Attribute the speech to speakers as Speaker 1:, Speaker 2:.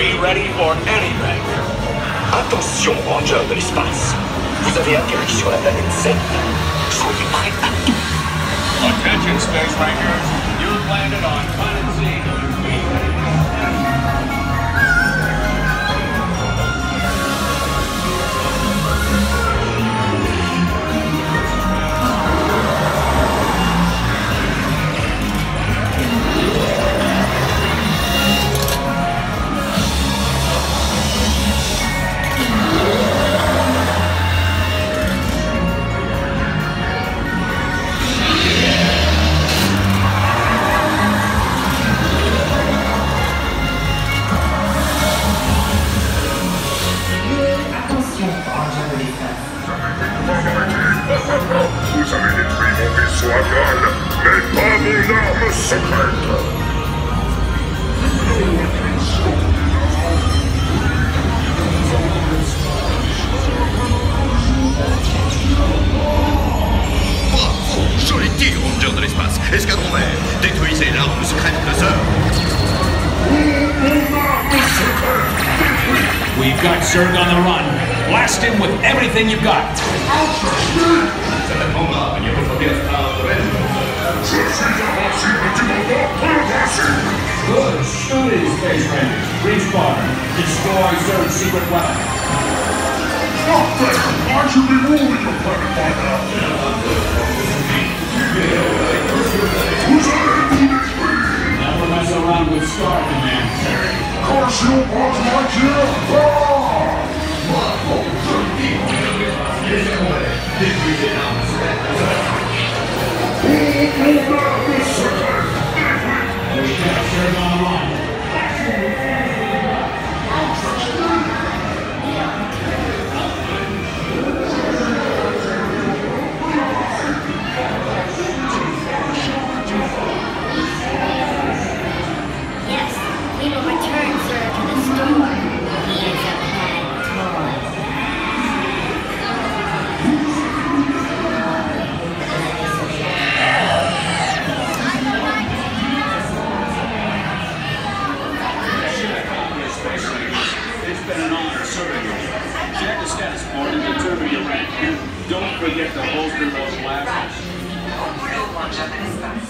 Speaker 1: Be ready for anything.
Speaker 2: Attention, Ranger de l'espace. Vous avez atterri sur la planète Z. Soyez prêts à tout.
Speaker 1: Attention, Space Rangers. You've landed on Planet Z. Be ready
Speaker 3: détruit mon vaisseau avial, mais pas mon arme secrète
Speaker 4: Joli tir, Ranger de l'espace Escadron vert, détruisez l'arme secrète de Sir
Speaker 5: We've got Zurg on the run. Blast him with everything you've got. Good shooting, Space Rangers. Reach bottom. Destroy Zurg's secret weapon.
Speaker 3: There! I should be ruling your planet by now! Allez tout détruire!
Speaker 5: Never mess around with Star Command, Terry.
Speaker 3: Curse you, Buzz Lightyear! Ah!
Speaker 1: And don't forget to those blasters.